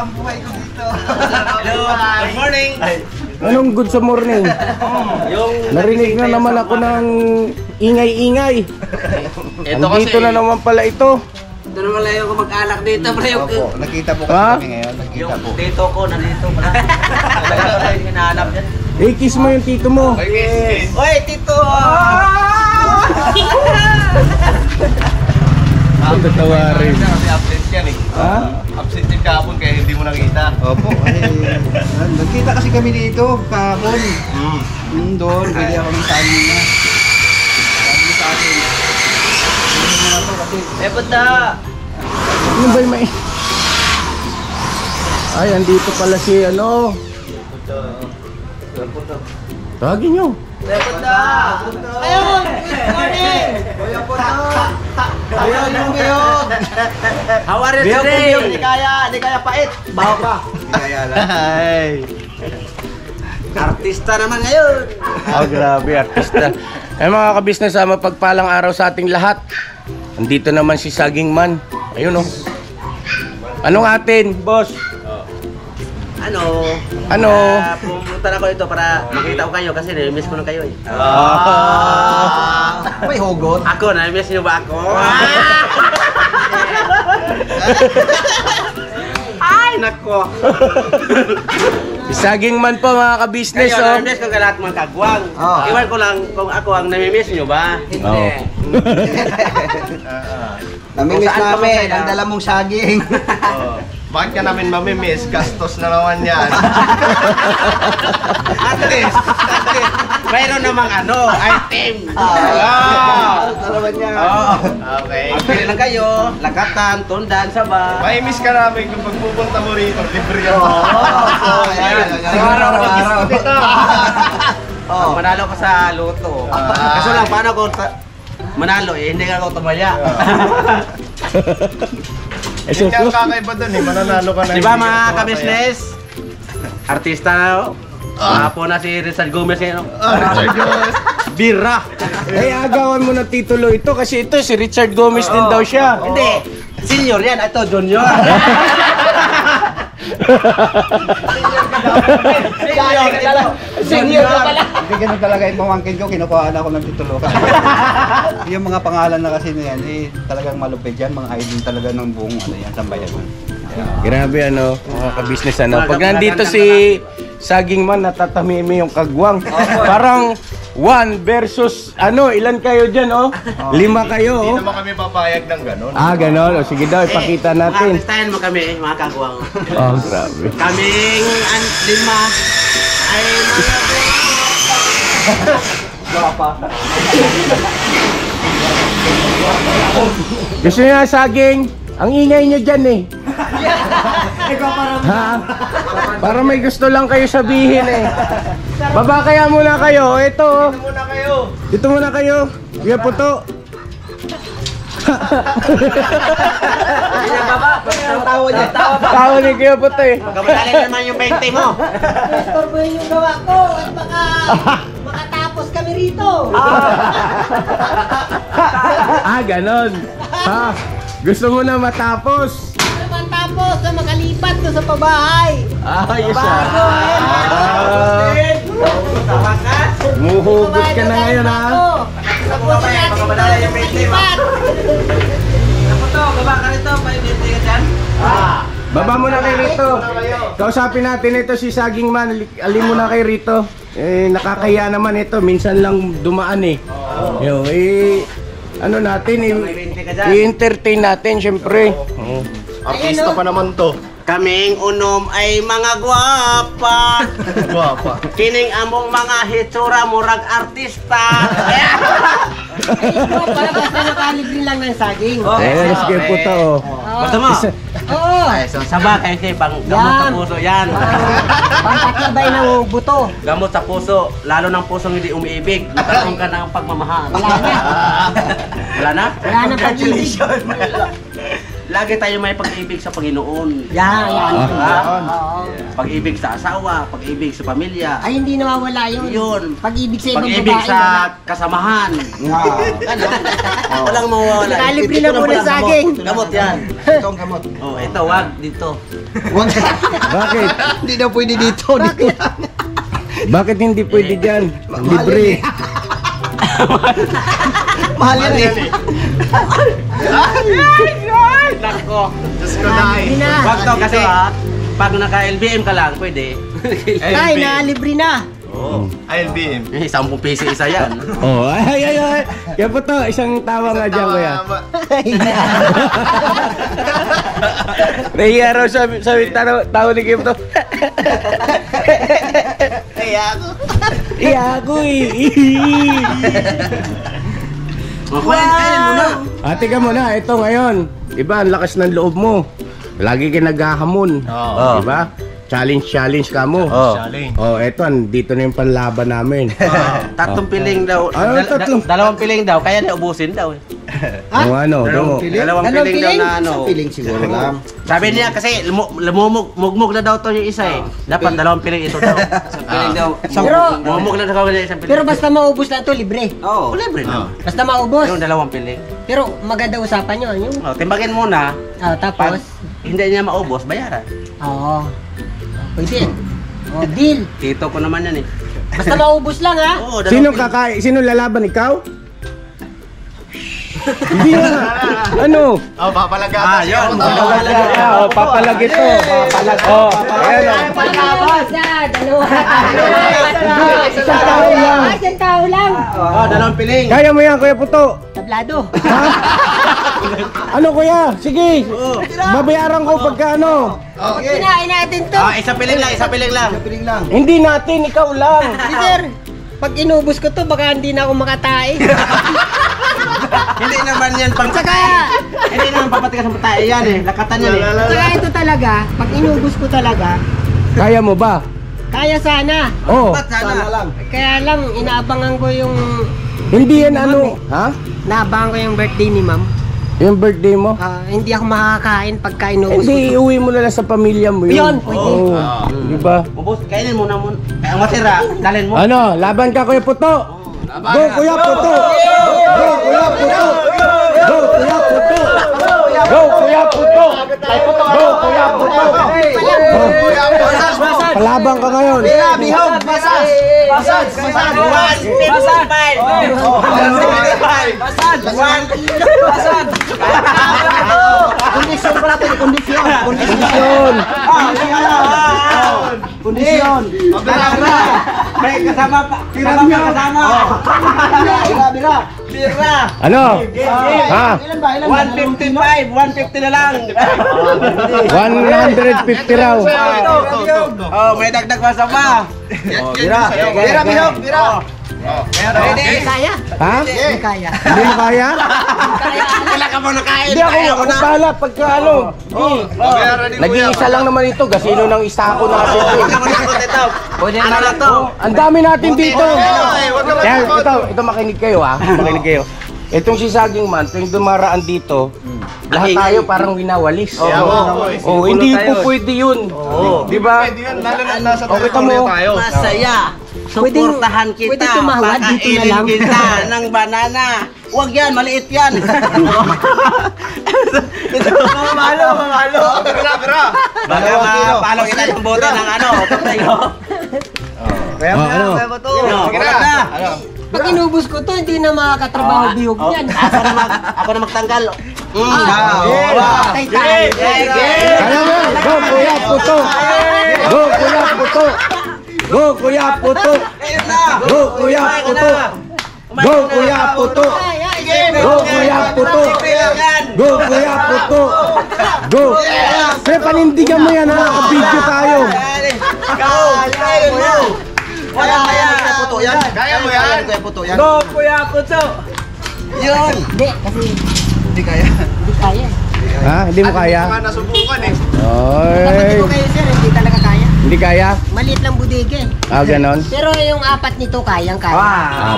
ang buhay ko dito. Hello, good morning. Anong good sa morning? Yung Narinig na naman ako ng ingay-ingay. Ito Andito kasi- na naman pala ito. Ito naman lang yung mag-alak dito, pre. Yung, Opo, nakita po kasi Ha? kami ngayon. Nakita yung po. dito ko, nandito pala. Talaga ko na yung hinahanap dyan. Eh, kiss mo yung tito mo. Yes. Oy, Tito! Ang tatawarin. Kasi absent yan eh. Ha? Yung kahapon kaya hindi mo nakita. Opo, eh, nagkita kasi kami dito kahapon. Mm. Yung doon, bili ako ng saging na. Sabi sa akin, "Bili mo na to kasi Eh, banda! Ano ba yung may... Ay, andito pala si ano. Tawagin nyo. Eh, banda! Ayun! Good morning! Kuya po to! Kuya yung biyog! How are you today? Hindi kaya, hindi kaya pait. Baho pa. Kaya lang. Ay. artista naman ngayon. Oh, grabe, artista. Ay mga kabisnes, ah, mapagpalang araw sa ating lahat. Andito naman si Saging Man. Ayun oh. Anong atin, boss? Ano? Ano? ah, pumunta na ako dito para makita ko kayo kasi na-miss ko na kayo eh. Ah. May hugot. Ako, na-miss niyo ba ako? Ay, nako. Si Saging Man po mga kabisnes, Kayo, oh. na-miss ko ka lahat mga kagwang. Oo. Iwan ko lang kung ako ang nami-miss niyo ba? Oo. Namimiss Kung saan ka namin, ang dala mong saging. Oh. Bakit ka namin mamimiss? Gastos na naman yan. At least, at least, mayroon namang ano, item. Ah, Ano naman niya? Oo. Okay. Pili lang kayo, lagatan, tundan, saba. May miss ka namin kung pagpupunta mo rito, libre yan. Oo, ayan. Siguro. Oh. Manalo ka sa loto. Ah. Kaso lang, paano kung ta- manalo eh, hindi ka ako tumaya. Eh, Yun nga ang kakaiba doon eh, mananalo ka na. Di ba hindi ka mga tumatayo. kabisnes? Artista na oh. Apo na si Rizal Gomez yun. oh. Ah, Richard Gomez. Bira! Ay, agawan mo ng titulo ito kasi ito si Richard Gomez din daw siya. Hindi! Senior yan, ito junior. Senior ka daw. Senior ka pala. Hindi ganun talaga yung pamangkin ko, kinukuhaan ako ng titulo. yung mga pangalan na kasi na yan, eh, talagang malupit yan, mga idol talaga ng buong ano yan, sambayan. Grabe ano, mga kabisnes ano. Pag nandito si Saging Man, natatamimi yung kagwang. Parang one versus ano, ilan kayo dyan oh? Lima kayo Hindi oh. naman kami papayag ng gano'n. Ah, ganon. O, sige daw, ipakita natin. Artistahin mo kami, mga kagwang. Oh, grabe. Kaming an, lima ay mga Gusto niya saging? Ang ingay niyo dyan eh. Ha? Para may gusto lang kayo sabihin eh. Baba kaya muna kayo. Ito oh. Muna kayo. Dito muna kayo. Kuya Puto. Baba. Ang tawa niya. Tawa ni Kuya Puto eh. Kamadali naman yung 20 mo. Istorbohin yung gawa ko at baka makatapos kami rito. Ah, ganon. Ha? Gusto mo na matapos? Tapos na makalipat doon sa pabahay. Ah, yes Bago, eh. Tawa ka. Muhugot ka na ngayon ha. Tapos na natin ito Kamadali yung 20 mo. makalipat. Ako to, baba ka rito. May 20 ka dyan. Ah. Baba mo na kay Rito. Kausapin natin ito si Saging Man. Ali- Alin mo na kay Rito. Eh, nakakaya naman ito. Minsan lang dumaan eh. Yo, eh, ano natin, May 20 ka eh, i-entertain natin syempre. Oo. Artista pa naman to. Kaming unom ay mga gwapa. Guwapa. Kining among mga hitsura murag artista. Ikaw pala basta nakalibre lang ng saging. Eh, sige po to. oh. Basta mo. Oo. Ay, so, saba kayo kay pang gamot sa Yan. puso yan. Pampatibay ng buto. Gamot sa puso, lalo ng pusong hindi umiibig. Nagkaroon ka ng pagmamahal. Wala na. Wala na? Wala na pag-ibig. Lagi tayo may pag-ibig sa Panginoon. Yan, yan. Ah. Oo. Pag-ibig sa asawa, pag-ibig sa pamilya. Ay, hindi nawawala yun. Yun. Pag-ibig sa ibang Pag-ibig babae. sa wala. kasamahan. Ano? Walang mawawala. Nakalibre na muna sa akin. Gamot yan. Ito ang gamot. Oh, ito, wag dito. Bakit? Hindi na pwede dito. Bakit? Bakit hindi pwede dyan? Libre. Mahal yan eh. Nako. Diyos ko na Libre na. Wag to kasi pag naka-LBM ka lang, pwede. Tay, nalibre na. Oo. ILBM. Eh, 10 piso isa yan. Oh, ay, ay, ay. Kaya po to, isang tawa nga dyan, kuya. Nahiya raw sabi, sabi tao, tao ni Kim to. Kaya ako. Iya ako eh. Oh, kain mo na. Ate ka muna, ito ngayon. Diba, ang lakas ng loob mo. Lagi ka naghahamon. Oo. Diba? Challenge, challenge ka mo. Challenge. Oh, eto, dito na yung panlaban namin. Tatlong piling daw. Ano, Dal- tatlong? da- dalawang piling daw, kaya na ubusin daw. eh. Kung ano, Dalawang, mo. dalawang piling daw na ano. Piling siguro lang. Sabi niya kasi lumu- lumumug mugmug na daw to yung isa eh. Dapat dalawang piling ito daw. Isang piling daw. Pero- Mumug na daw niya isang piling. Pero basta maubos na to libre. oh, libre na. Basta maubos. Yung dalawang piling. Pero maganda usapan nyo. Yung, Oh, timbagin muna. ah, Pag tapos, hindi niya maubos, bayaran. oo. Pwede. Oh, deal. Kito ko naman yan eh. Basta maubos lang ha. Oo, Sino dalawang kakain? Sino lalaban? Ikaw? Hindi na. Ano? Oh, papalagatan Ah, yun. Papalag ka. Oh, papalag ito. Papalag. Oh, ayan oh. Isa, dalawa. Isang tao lang. Ah, Isang tao lang. Oh, dalawang piling. Kaya mo yan, Kuya Puto. Tablado. Ano kuya? Sige. Babayaran ko pagka ano. Kinain natin to. Ah, isa piling lang, isa piling lang. Piling lang. Hindi natin, ikaw lang. Si sir, pag inubos ko to, baka hindi na ako makatae. Hindi naman yan pang Saka, Hindi naman papatikas ng tayo yan eh. Lakatan yan eh. saka ito talaga, pag inubos ko talaga, Kaya mo ba? kaya sana. Oh. Ba't sana? lang. Kaya lang, inaabangan ko yung, Hindi yan ano. Ha? naabangan ko yung birthday ni ma'am. Yung birthday mo? Ah, hindi ako makakain pagka inubos ko Hindi, iuwi mo na lang sa pamilya mo Yun, yun. pwede. Oh, di ba? Ubus, kainin mo na mo. Ang matira, dalhin mo. Ano, laban ka Kuya Puto. Go Kuya Puto. Go Kuya Puto. Go Kuya Puto. Go Kuya Puto. Go Kuya Puto. Palaban ka ngayon. Bihog, masas. Masas, masas. Basad! Basad! Basad! Basad! Kondisyon pa natin, kondisyon. Kondisyon. Kondisyon. May kasama pa! Kasama pa kasama! Bira. Bira! Ano? Ha? Ilan ba? Ilan ba? 155! 150 na lang! 150 raw. Oh, may dagdag pa sa pa! Bira. Bira, bihog, bira. Hindi kaya. Ha? Hindi kaya. Hindi mo kaya? Wala ka mo nakain! Hindi ako, ako pala pagka ano. Eh, Nag-iisa lang naman ito. Gasino ng istako natin. to. Pwede na lang to! Ang dami natin dito. Kaya ito, ito makinig kayo ha. Makinig kayo. Itong si Saging Man, tuwing dumaraan dito, lahat tayo parang winawalis. Oo. Oh, hindi po pwede yun. Di ba? Pwede yun, lalo na nasa O, kita mo. teritoryo tayo. Masaya! Suportahan kita! pwede tumawad, dito na lang. kita ng banana! Huwag yan, maliit yan! Ito, mamalo, mamalo! Bira, bira. Baka mapalo kita ng bote ng ano, tayo. Kaya Oh, ano? Sige Sige na. Pag inubos ko to, hindi na makakatrabaho bihog Oh, yan. Ako na, mag, ako na magtanggal. Mm. Ah, Tay tayo. Kaya mo. Go, Kuya Puto. Go, Kuya Puto. Go, Kuya Puto. Go, Kuya Puto. Go, Kuya Puto. Go, Kuya Puto. Go, Kuya Puto. Go. Pre, panindigan mo yan ha. Nakabidyo tayo. Ikaw! Kaya mo! Kaya! Kaya puto yan! Kaya mo yan? Kaya puto yan! Go, Kuya Puto! Yun! Hindi, kasi Hindi kaya. hindi kaya. Ha? Hindi mo kaya? nasubukan eh. Oy. ko kayo sir, hindi talaga kaya. Hindi kaya? Maliit lang budige. Ah, ganon? Pero yung apat nito kayang kaya.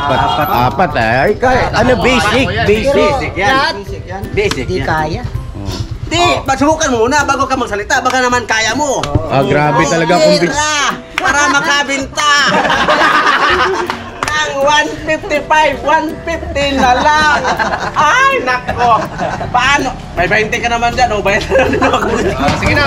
Apat. Apat. Ay, kaya. Ano, basic. Pero Basic. lahat, Basic hindi yan. kaya. Di, pagsubukan mo muna bago ka magsalita. Baka naman kaya mo. Ah, grabe talaga kung bis- Tira! Para makabinta! Ng 155, 150 na lang! Ay, nako! Paano? May 20 ka naman dyan, oh. Bayad na rin ako. Ah, sige na.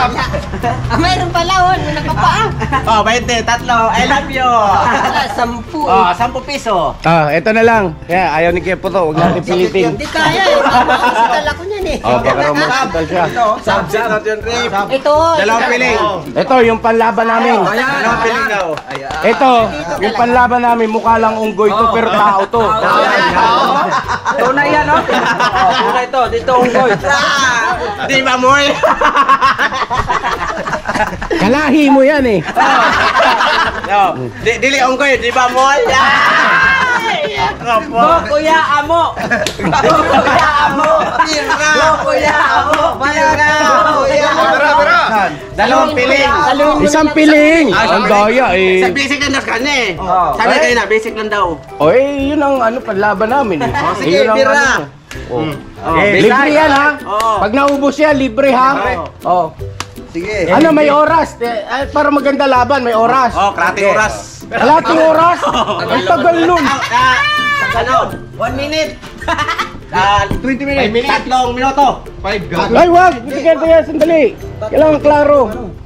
Ah, mayroon pala, oh. Nakapaa. Oh, 20, tatlo. I love you! Wala, sampu. Oh, 10 piso. Ah, eto na lang. Kaya ayaw ni Kepo to. Huwag natin pilitin. Hindi kaya eh. Makakasital ako niyan eh. Oh, baka raw mag-hospital siya. Subject not yung rape. Ito. Dalawang piling. Ito, yung panlaban namin. Dalawang piling daw. Ito, yung panlaban namin, mukha lang unggoy to, pero tao to. Tunay yan, no? Oh, tunay to. Dito unggoy. Di ba, Moy? Kalahi mo yan eh. Yo, di dili ongkoy, di ba, Moy? Kapo. Go, kuya, amo! Go, kuya, amo! Tira! Go, kuya, amo! Tira! Tara. Dalawang piling. Isang piling. Ah, Ang daya Sa eh. basic lang daw kanya eh. Oo. Sabi Eh? kayo na, basic lang daw. O eh, yun ang ano, panlaban namin eh. Oh, sige, Yun Oh. Oh, Libre yan ha. Oo. Pag naubos yan, libre ha. Oh. Sige. Ano, may oras. Eh, eh, para maganda laban, may oras. Oh, krating oras. Kalating oras. Ang tagal nun. Ano? One minute. Ah, 20 minutes. Tatlong minuto. Five God. Ay, wag. Hindi kaya tayo, sandali. Kailangan klaro.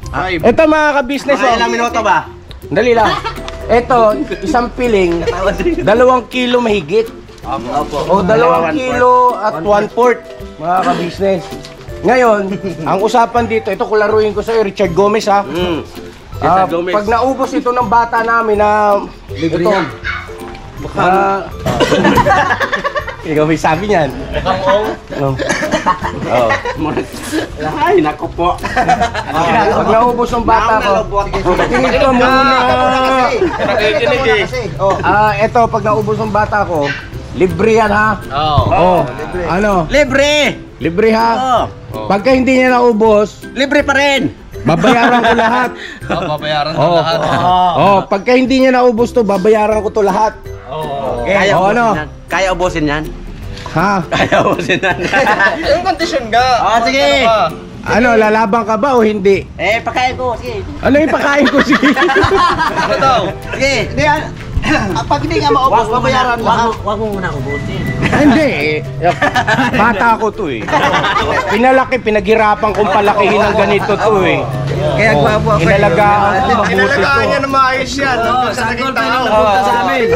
Five. Ito mga kabisnes. Mga Oh. ilang minuto ba? Dali lang. Ito, isang piling, dalawang kilo mahigit. O dalawang kilo at one fourth, mga kabisnes. Ngayon, ang usapan dito, ito kularuin ko sa'yo, Richard Gomez ha. Hmm. Ah, Richard Gomez. pag naubos ito ng bata namin na Libre ito, yan. ah, ikaw may sabi niyan. Oh. Oh. Ay, naku po. Pag naubos ng bata ko, tingin ko muna. Nakikinig eh. Ah, ito pag naubos ng bata ko, libre yan ha. Oo. Oh, ano? Libre! Libre ha. Oh. Pagka hindi niya naubos, Libre pa rin! babayaran ko lahat. Oh, babayaran Oh, oh, pagka hindi niya naubos to, babayaran ko to lahat. Kaya Oh, ubusin ano? yan. Kaya ubusin yan. Ha? Kaya ubusin yan. Yung condition ka. Oh, sige. Ano, lalaban ka ba o hindi? eh, pakain ko. Sige. Ano yung pakain ko sige? Ano daw? Sige. Hindi yan. Ah, Pag hindi nga maubos, babayaran lahat. Wag mo muna ubusin. Ah, hindi eh. Bata ko to eh. Pinalaki, pinaghirapan kong palakihin ng ganito to eh. Kaya Oh, gwapo ako. inalagaan ko mabuti Inalagaan niya to. na maayos yan. Nandun sa naging tao. Punta sa amin.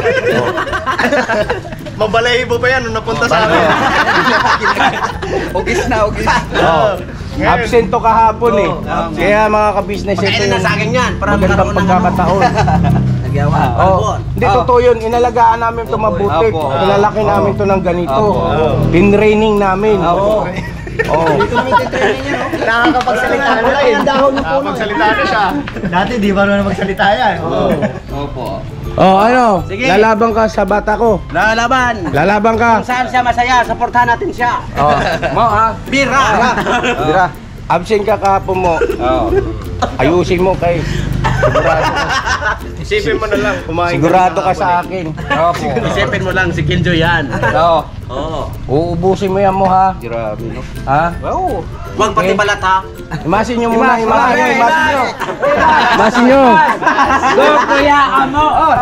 Mabalahibo ba yan nung napunta sa amin? Ugis na, ugis. Oh. Absent to kahapon eh. Kaya mga kabisnes ito Pakainin na yung sa akin yan. Para magandang magkaroon ng ano. pagkakataon. Nagyawa. Oh, hindi Oh. totoo yun. Inalagaan namin to mabuti. Opo. Pinalaki namin to ng ganito. Opo. Tinraining namin. Opo. Oh. Nakakapagsalita ko lang yung dahon ng puno. Magsalita na siya. Dati di ba na magsalita yan? Opo. Oh, ano? Sige. Lalaban ka sa bata ko. Lalaban. Lalaban ka. Kung saan siya masaya, supportahan natin siya. Oh. Mo ha? Bira! Dira. Absent ka kahapon mo. Oo. Ayusin mo kay. Sigurado ka, Isipin mo na lang. Kumain sigurado ka sa akin. Opo. Isipin mo lang si Kinjo yan. Oo. Oo. Uubusin mo yan mo ha. Grabe, no? Ha? Oo. Huwag pati balat ha. Imasin nyo muna. Imasin nyo. Imasin nyo. Imasin nyo. Go, kuya, amo! Oh,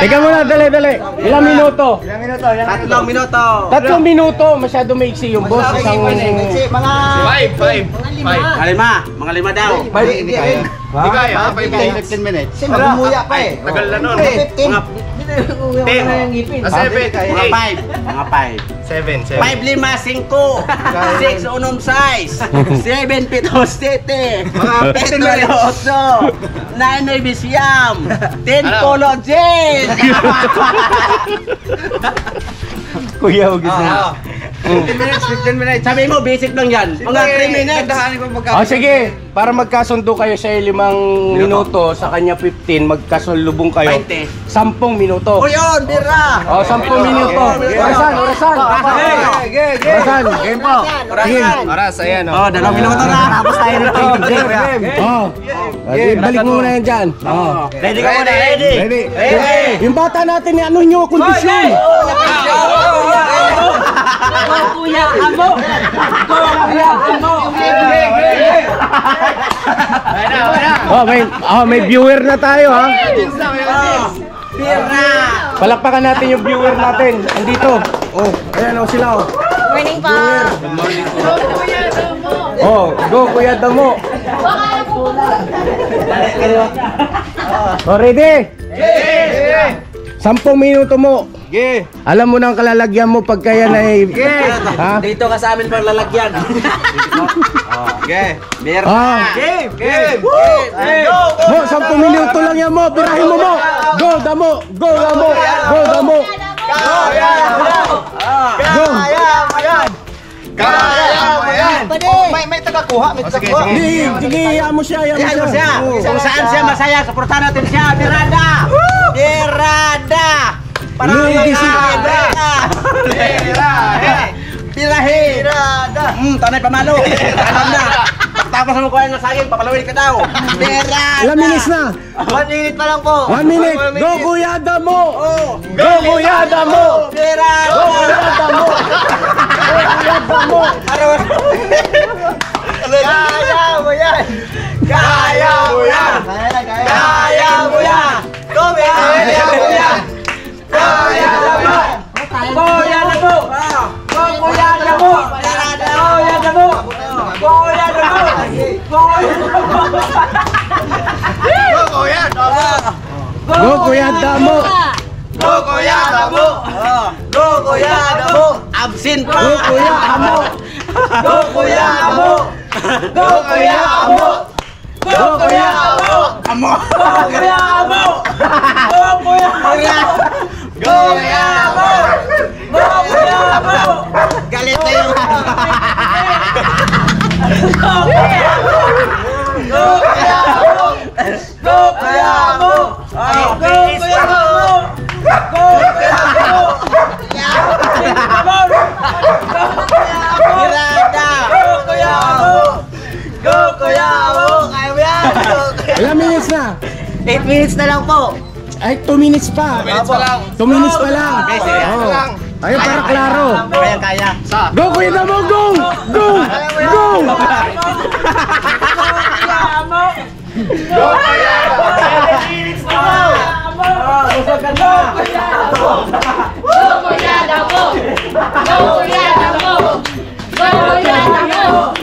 Teka muna. Dali, dali. Ilang minuto? Tatlong minuto. Tatlong minuto. Masyado maiksi yung boss. Isang... Mga... Five, five. Five. Mga lima. Mga lima daw. Hindi, hindi kaya. Hindi kaya, ha? Five minutes. 15 minutes. Kasi magumuya pa eh. Tagal na nun. Mga Ten. Ah, seven. mga Eight. five. Mga five. Seven, seven. Five lima, singko. Six unong size. Seven pito sete. Mga pito oso. Nine ay bisyam. Ten Ano? polo jen. Kuya, huwag ito. Oo. 15 minutes, 15 minutes. Sabi mo, basic lang yan. Mga 3 minutes. Gandahanin ko magka... Oh, sige, para magkasundo kayo sa limang minuto, sa kanya 15, magkasulubong kayo. 20. 10 minuto. O yun, bira. Oh, 10 minuto. Orasan, orasan. Orasan. Game po. Sige. Oras, ayan Oh, dalawang minuto na. Tapos tayo ng Game, game. Oh. Sige, balik mo muna yan dyan. Oh. Ready ka muna, ready. Ready? Yung bata natin, ano nyo, kondisyon. Kuya, amo. Kuya, amo. Oh, may, oh, may viewer na tayo, ha? Bira. Palakpakan natin yung viewer natin. Andito. Oh, ayan oh sila oh. Morning po. Oh, go Kuya Damo. Oh, ready? Sampung minuto mo. Ge. Alam mo na ang kalalagyan mo pagka yan ay... Ha? Dito ka sa amin pang lalagyan. Ge. Bira. Ah. Game. Game. Mo, sampung minuto lang yan mo. Birahin mo mo. Go, Damo. Go, Damo. Go, Damo. Go. Kaya mo yan. May may tagakuha, may tagakuha. Sige, sige, hayaan mo siya, Yan mo siya. Kung saan siya masaya, supportan natin siya. Birada. Birada. Para Ladies mga and- Birada. Birada. Birahe. Birada. Hmm, tanay pamalo. Alam na. Tapos mo kuha ng saging, papalawin ka daw. Birada. Ilang minutes na? One minute pa lang po. One minute. Go, Kuya Damo. Oh. Go, Kuya Damo. Birada. Go, Kuya Damo. Kaya mo yan! Kaya mo yan! Kaya mo yan! Kaya mo yan! Kaya mo yan! Kuya na po! Kuya na po! Kuya na po! Kuya na po! Kuya na po! Go, Kuya Damo. Go Kuya Damo! Go Kuya Damo! Absent pa! Go, Kuya Amo. Go Kuya Amo! Go Kuya Amo! Go Kuya Amo! Amo! Go Kuya Amo! Go Kuya Amo! Go Amo! Go Amo! Galit na yung... Go Kuya Amo! Go Amo! Go Amo! Go Amo! Go Amo! Miranda! Go Kuya Amo! Go Kuya Amo! Kaya mo yan! Ilang minutes na? 8 minutes na lang po. Ay, 2 minutes pa. 2 minutes pa lang. 2 minutes pa lang. Oo. Ayun, para klaro. Kaya kaya. Go, Kuya Damo, go! Go! Go!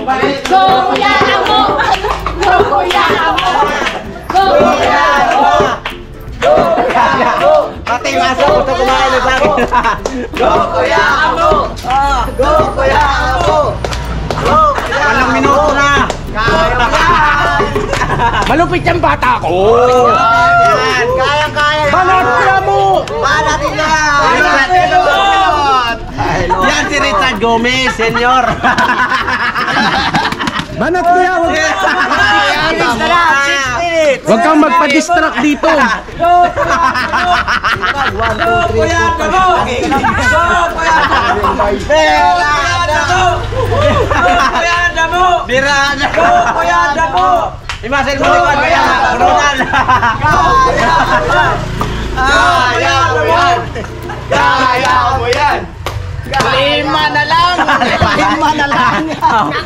Pati yung aso gusto kumain ng saging. Go Kuya Amo! Go Kuya Amo! Go Kuya Amo! Walang minuto na. Kaya! Malupit yung bata ko. Yan! Kaya kaya yan! Banat ka mo! Banatin na! Banatin na! Yan si Richard Gomez, senyor. Banat ko yan. Huwag- na kang magpa-distract dito. Go Kuya Damo! Go Kuya Damo! Birada! Go Kuya Damo! Birada! Go Kuya Damo! Imasin mo likod kaya ununan! Kaya mo yan! Kaya mo yan! Lima na lang! Lima na lang!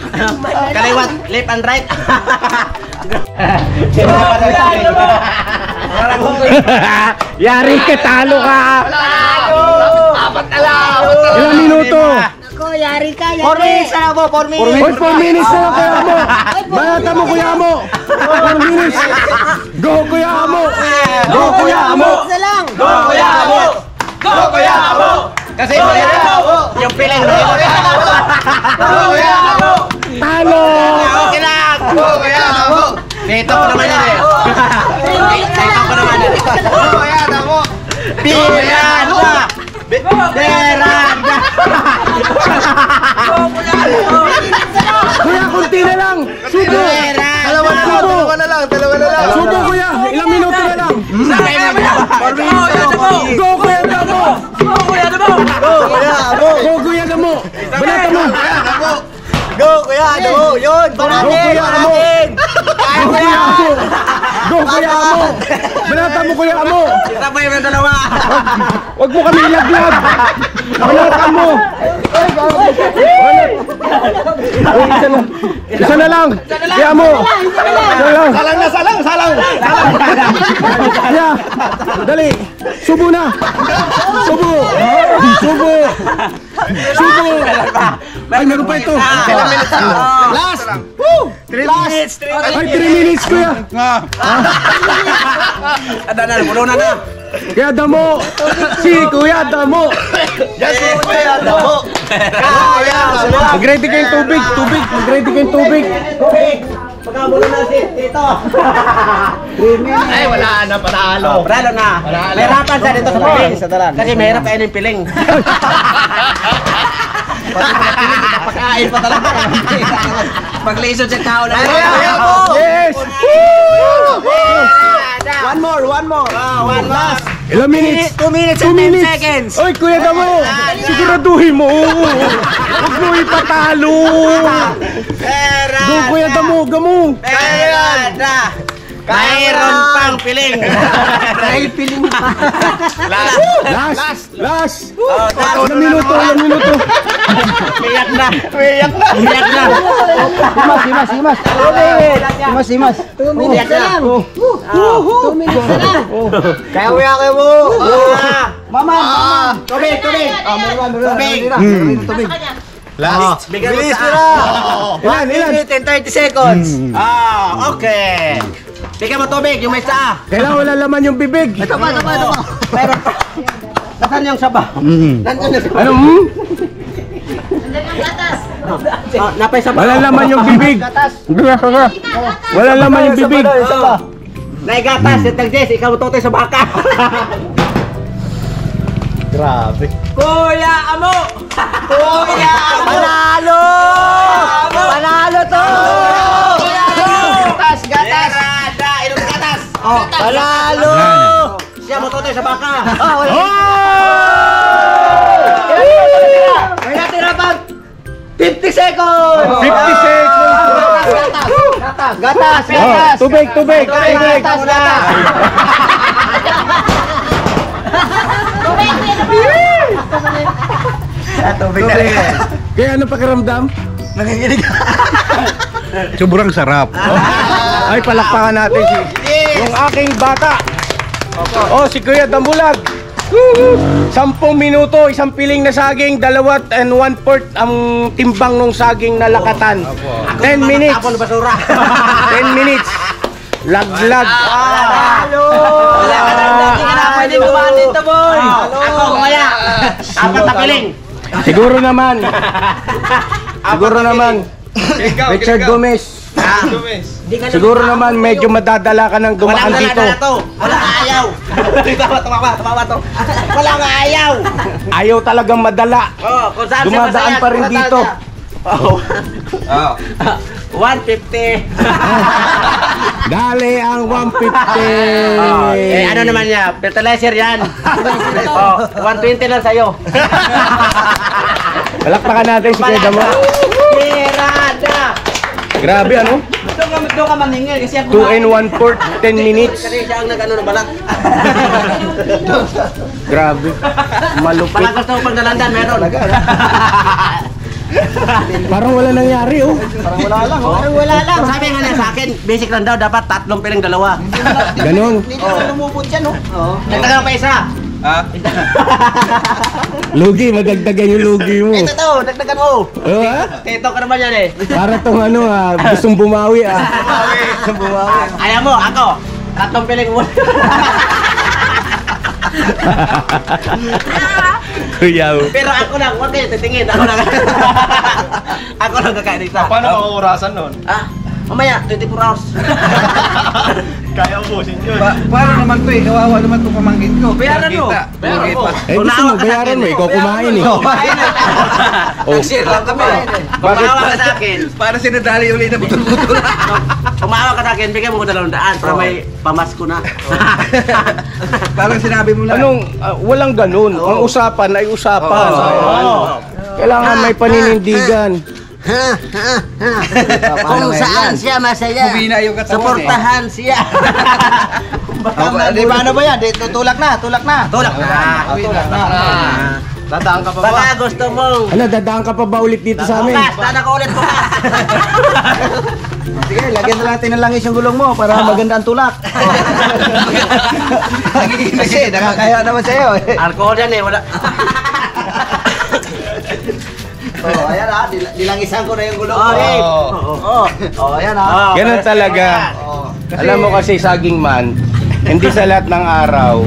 Kaliwat, left and right! Yari ka, talo ka. Apat na lang! Ilang minuto? Ako, yari ka, yari. 4 minutes na lang po, 4 minutes! Hoy, 4 minutes na lang, kuya mo. Banata mo, kuya mo. 4 minutes. Go, kuya mo. Go, kuya mo. Go Kuya Amo! Go Kuya Amo! Kasi Kuya Amo! Yung piling mo! Go Kuya Amo! Talo. Okay lang! Go Kuya Amo! Dito ko naman yan eh! Dito ko naman yan eh! Go Kuya Amo! Piranda! Piranda! Yun! Banatin! Kuya Amo! Banatin! Kaya Go mo Kuya yan! Go Kuya Amo! Banata mo Kuya Amo! Sabay mo yung dalawa! Huwag mo kami ilaglag! Banata mo! Isa na. Isa na lang! Kuya Amo! Isa na lang! Salang na, salang, salang! Kaya, dali! Subo na! Subo! Subo! Subo! Ay, meron pa ito! Last! Woo! 3 minutes! 3 minutes! Ay, 3 minutes kuya! Ada na, puno na na! Kuya Damo! Si Kuya Damo! Yes, kuya, damo! Kaya mo yan! Mag-ready kayong tubig! Tubig! Mag-ready kayong tubig! Tubig! Pagkabulo na si dito! Ay, wala na, panalo! Oh, Pralo na! Mahirapan sa dito sa piling! Kasi mahirap kainin yung piling! Pagkain pa talaga! Paglisod sa tao na Yes! One more, one more! one last! Ilang minutes? 2 minutes Two and 10 minutes! seconds! Oy, Kuya Damo! Siguraduhin mo! Huwag mo ipatalo! Pera! Go, Kuya Damo! Gamo! Pera na! Mayroon pang piling! Dahil piling pa! Last! Last! Last! Oh, last! Ilang minuto? Ilang minuto? Iyak na! Iyak na! Iyak na! Simas, simas, simas. Simas, simas. Iyak na! Kaya mo yan, kaya mo. Ah! Mama, mama. Tubig! Tubig! Ah, meron, meron. Tubig! Meron dito, tubig. Last! Bigyan mo Bilis sa... mo na. Ilan? Ilan? 1 minute and 30 seconds! Ah, okay! Bigyan mo tubig, yung may saa! Kailangan wala laman yung bibig! Ito pa, ito pa, ito pa! Meron pa! Nasaan yung saba? Nandiyan na saba! Ano? Hmm? Ah, napay saba! Wala laman yung bibig! Wala laman yung bibig! Oh. Naigatas, yung tag-Jess, ikaw tutoy sa baka! Grabe. Kuya Amo! Kuya Amo! Panalo! Oh, panalo! Siya mo tutoy sa baka! Oh, wala! May natira pang 50 seconds! 50 seconds! Gatas, gatas! Oh, tubig, tubig, tubig! Gatas, gatas! Tubig talaga. Kaya ano pakiramdam? Nanginginig. Sobrang sarap. Ay, palakpakan natin si yung aking bata. Oh, si Kuya Dambulag. Sampung minuto, isang piling na saging, dalawat and one fourth ang timbang ng saging na lakatan. 10 minutes. Tapon basura! 10 minutes. Laglag. Halo! Wala ka nang dati ka na pwede gumawa dito, boy! Ako, kumaya! Apat na piling! Siguro naman. Siguro naman. Richard Gomez. Di ka Siguro naman medyo madadala ka ng dumaan Walang dito. dala na to! Walang ayaw! Tumawa, tumawa, tumawa to! Walang ayaw! Ayaw talagang madala. Oh, kung saan siya Dumadaan masaya, pa rin kung dito. saan siya. Oh. 150. Dali ang 150. Oh, eh, ano naman niya? Fertilizer yan. oh, 120 lang sa'yo. Palakpakan natin si Kuya Damo. Tirada! Grabe ano? Doon ka, doon ka maningil kasi ako 2 and 1 fourth, 10 minutes. Kasi siya ang nag-ano ng balat. Grabe. Malupit. Parang gusto ko pag nalandan, meron. Parang wala nangyari oh. Parang wala lang. Sabi nga niya sa akin, basic lang daw, dapat tatlong piling dalawa. Ganon. Hindi na lumubot yan, no? Oo. Nagtagal pa isa. Ha? Lugi, madagdagan yung lugi mo. Ito to, dagdagan mo. Oh, ha? Ito ka naman yan eh. Para tong ano ah, gustong bumawi ah. Ayaw mo, ako. Tatlong piling mo. Kuya. oh. Pero ako lang, huwag kayo titingin. Ako lang. ako lang kakain dito. Paano makuurasan nun? Ah, mamaya, 24 hours. Kaya ubusin yun. Pa paano naman to eh? Kawawa naman itong pamangkin ko. Bayaran mo. Bayaran mo. Eh gusto mo, bayaran mo, ikaw kumain eh. Oh. Share lang kami. Kumawa ka sa akin. Para sinadali ulit na putol-putol. Kumawa ka sa akin, bigyan mo ko dalawang daan para may pamasko na. Parang sinabi mo lang. Anong, ah, walang ganun. Ang usapan ay usapan. Kailangan may paninindigan. Ha, ha, ha. Kung saan siya masaya. Humina yung katawan eh. Suportahan siya. Oh, di ba ano ba yan? Di, tutulak na, tulak na. Tulak na. Oh, tulak na. Dadaan ka pa ba? Baka gusto mong Ano, dadaan ka pa ba ulit dito sa amin? bukas, dada ko ulit bukas. Sige, lagyan na natin ng langis yung gulong mo para maganda ang tulak. Kasi nakakaya naman sa'yo eh. Alcohol yan eh, wala. Oh, ayan ha, dil- dilangisan ko na yung gulong. Okay. Oh, oh, oh ayan ha. Ganun talaga. Oh. Alam mo kasi saging man, hindi sa lahat ng araw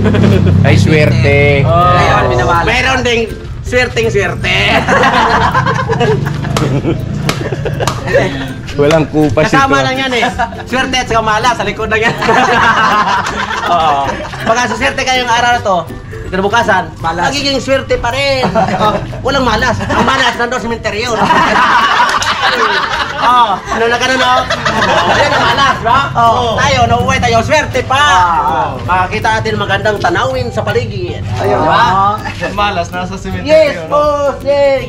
ay swerte. Ngayon, meron ding swerteng swerte. Walang kupas ito. Kasama lang yan eh. Swerte at saka mala, sa likod lang yan. Oo. Pagka sa swerte kayong araw na to, kinabukasan, magiging swerte pa rin. Walang malas. Ang malas nandoon sa minteryo. Oo. Ano na ganun, no? Oo. Yan ang malas, ba? Oo. Tayo, nauwi tayo, swerte pa. Oo. Makakita natin magandang tanawin sa paligid. Ayun. Ba? Malas, nasa Yes, cemetery. no? bossing!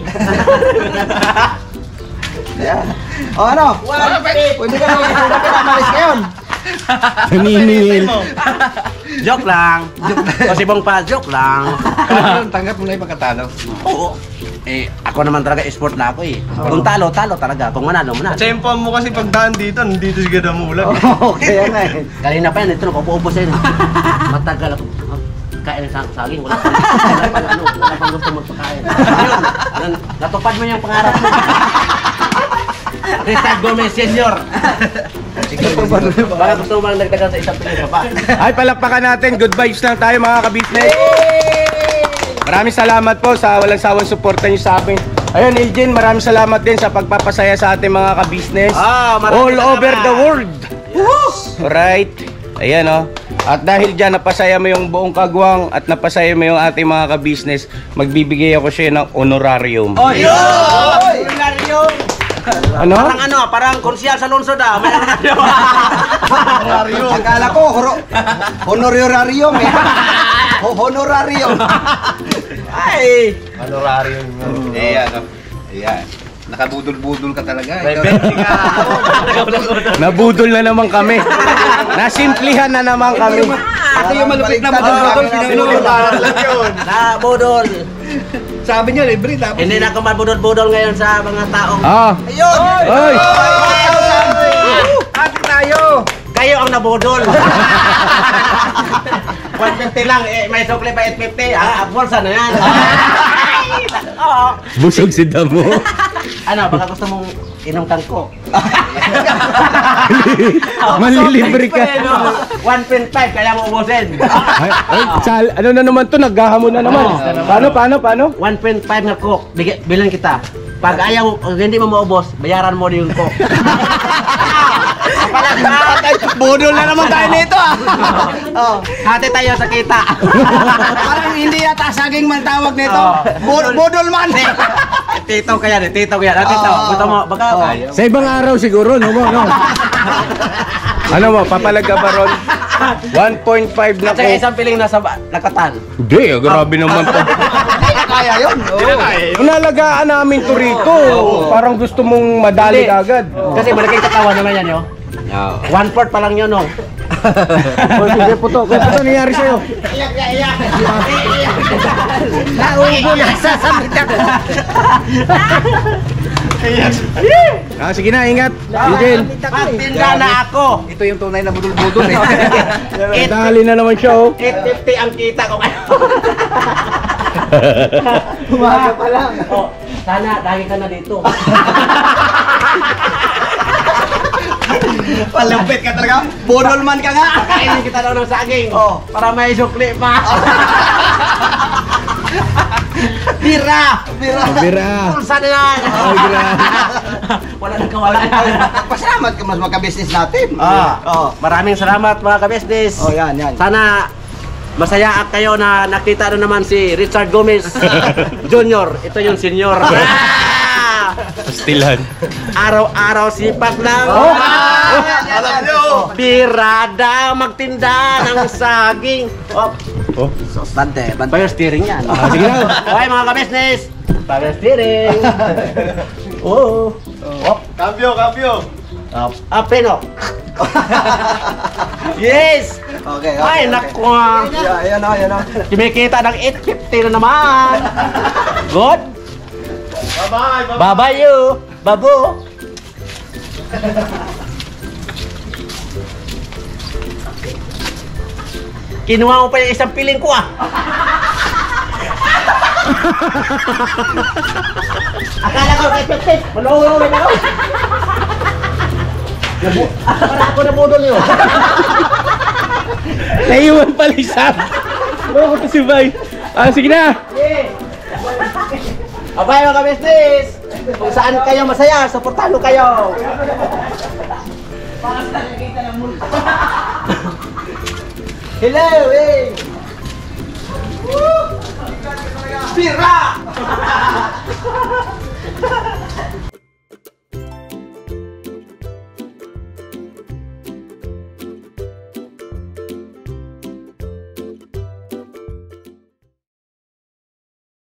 Ayan. Oh, ano? One. Pwede ka na, pwede ka na malis ngayon. Naniningil. Joke lang. Kasi bang pa, joke lang. Ano, tanggap mo na yung pagkatalo. Oo. Eh, ako naman talaga sport na ako eh. Kung talo, talo talaga. Kung manalo, manalo. Tsempo mo kasi pagdaan dito, nandito si Gadamulan. Oo, kaya nga eh. Kanina pa yan, ito, nakaupo sa yun. Matagal ako. Kain sa- saging, wala pang, wala pang, ano, wala pang gusto magpakain. Ayun, natupad mo yung pangarap mo. Richard Gomez Senior. Baka gusto mo bang nagdagan sa isang piling pa? Ay, palakpakan natin. Good vibes lang tayo mga kabitnes. Maraming salamat po sa walang sawang suporta niyo sa amin. Ayun, Elgin, maraming salamat din sa pagpapasaya sa ating mga kabisnes. Ah, All salamat. over the world. Alright. Ayan, oh. At dahil dyan, napasaya mo yung buong kagwang at napasaya mo yung ating mga kabisnes, magbibigay ako siya ng honorarium. Oy! Oy! Ano? Parang ano, parang konsyal sa lungsod ah. May ano Akala ko, horo, honorarium eh. Ho- honorarium. Ay! Honorarium. Eh, ano. Ayan. Nakabudol-budol ka talaga. Nabudol na naman kami. Nasimplihan na naman kami. Ito yung malupit na Baliktad ang budol-budol. Sabi niya, libre. Tapos Hindi na ako mabudol-budol ngayon sa mga taong. Ah. Ayun! Oy! Ate tayo. Kayo ang nabudol. 150 lang, eh, may sukli pa 850. Ah, bulsa na yan. Oo. Busog si Damo. Ano, baka gusto mong inom tangko? Malilibre ka. 1.5, kaya mo ubusin. Ay, ay, sal, ano na naman to? Naghahamon na naman. Paano, paano, paano? 1.5 na coke, bigyan bilan kita. Pag ayaw, pag hindi mo maubos, bayaran mo yung coke. Budol na naman tayo nito ah. Oh. Hati tayo sa kita. Parang hindi yata saging man tawag nito. Oh. Bud- budol man. Tito kaya, tito kaya. Ah, tito, Oo. gusto mo, baka... Sa ibang araw siguro, no mo, no? Ano mo, papalag ka ba ron? 1.5 na At ko. isang piling nasa nakatan. Hindi, ah, grabe naman to. Kaya yun. Oh. Unalagaan namin to rito. Parang gusto mong madali Hindi. agad. Kasi malaking katawan naman yan, yo. One fourth pa lang yun, no? O sige po to. Kung ano nangyari sa'yo? Naubo na sa samit ako. Ah, sige na, ingat. Eugene. Magtinda na ako. Ito yung tunay na budol-budol eh. Dali na naman siya, oh. 850 ang kita ko ngayon. Umaga pa lang. oh, sana lagi ka na dito. Palupit ka talaga. Budol man ka nga. Kainin kita daw ng saging. Oh. Para may sukli pa. Bira. Bira. Bira. Pulsa na yan. Ay, grabe. Wala nang kawala. Pasalamat ka mas magka-business natin. Ah, Oh. maraming salamat mga ka-business. Oh, yan, yan. Sana masaya at kayo na nakita na naman si Richard Gomez Jr. Ito yung senior. Ah! Pastilan. Araw-araw sipat lang. Alam nyo! Birada magtinda ng saging. Oh, Oh. bante, bante. Fire steering yan. Ah, sige na. Okay mga ka-business. Fire steering. Oo. Cambio, cambio. Ah, ah, peno. yes! Okay, okay. Ay, okay. naku ah. Yeah, ayan o, ayan o. Kumikita ng 850 na naman. Good? Bye-bye, bye-bye. You, babu. Kinuha mo pa yung isang piling ko ah. Akala ko kay Pepsi, manuwi na ako. Nabu- Para ako nabudol yun. Naiwan pala isa. Ano ko to si Bay? Ah, sige na. Abay mga business, kung saan kayo masaya, suportalo kayo. Parang nakikita ng multo. Hello, eh! Woo! Pira!